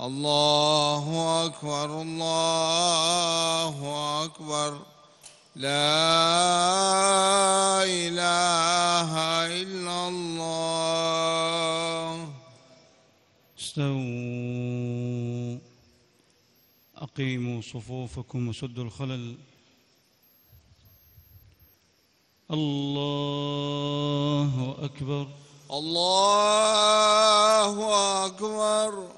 الله أكبر الله أكبر. لا إله إلا الله. استووا. أقيموا صفوفكم وسدوا الخلل. الله أكبر. الله أكبر.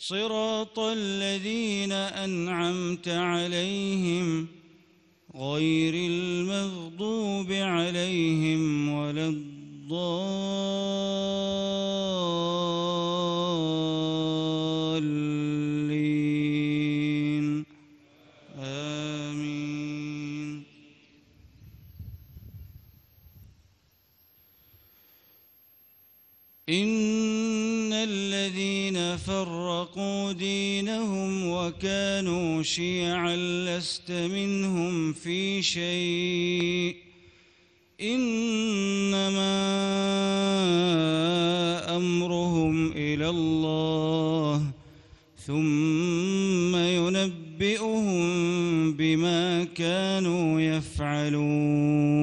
صراط الذين أنعمت عليهم غير المغضوب عليهم ولا الضالين. آمين. إن فرقوا دينهم وكانوا شيعا لست منهم في شيء. إنما أمرهم إلى الله ثم ينبئهم بما كانوا يفعلون.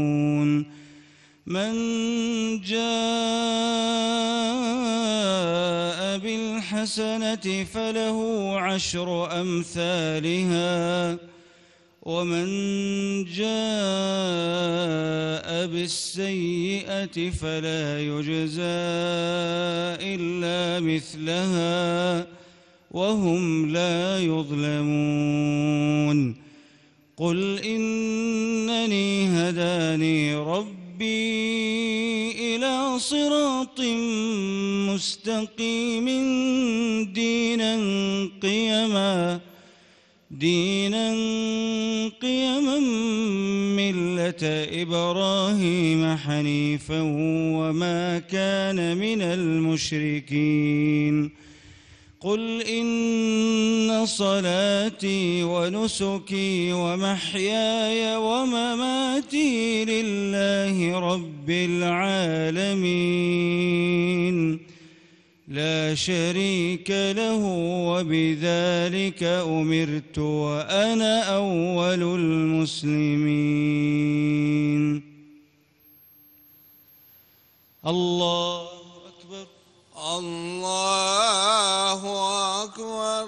من جاء بالحسنة فله عشر أمثالها ومن جاء بالسيئة فلا يجزى إلا مثلها وهم لا يظلمون. قل إنني هداني ربي صراط مستقيم دينا قيما دينا قيما ملة إبراهيم حنيفا وما كان من المشركين. قل إن صلاتي ونسكي ومحياي ومماتي لله رب العالمين. لا شريك له وبذلك أمرت وأنا أول المسلمين. الله أكبر. الله أكبر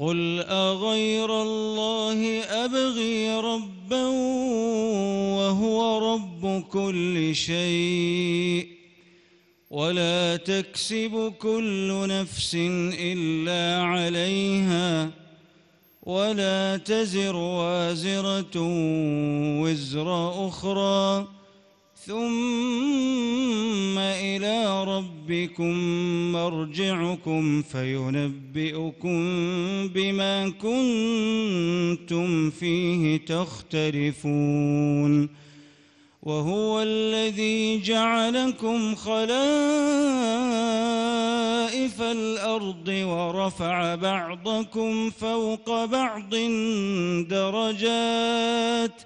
قل أغير الله أبغي ربا وهو رب كل شيء ولا تكسب كل نفس إلا عليها ولا تزر وازرة وزر أخرى ثم إلى ربكم مرجعكم فينبئكم بما كنتم فيه تختلفون وهو الذي جعلكم خلائف الأرض ورفع بعضكم فوق بعض درجات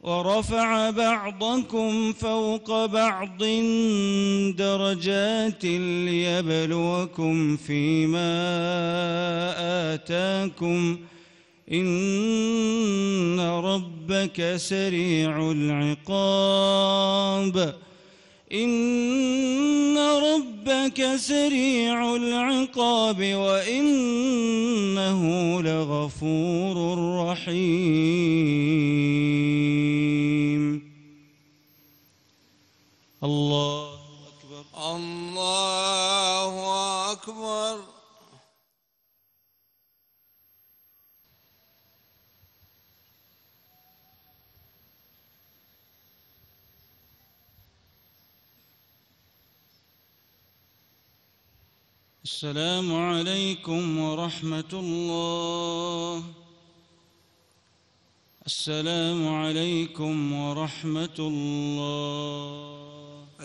ورفع بعضكم فوق بعض درجات ليبلوكم فيما آتاكم. إن ربك سريع العقاب. إن ربك سريع العقاب وإنه لغفور رحيم. الله أكبر. الله أكبر. السلام عليكم ورحمة الله. السلام عليكم ورحمة الله.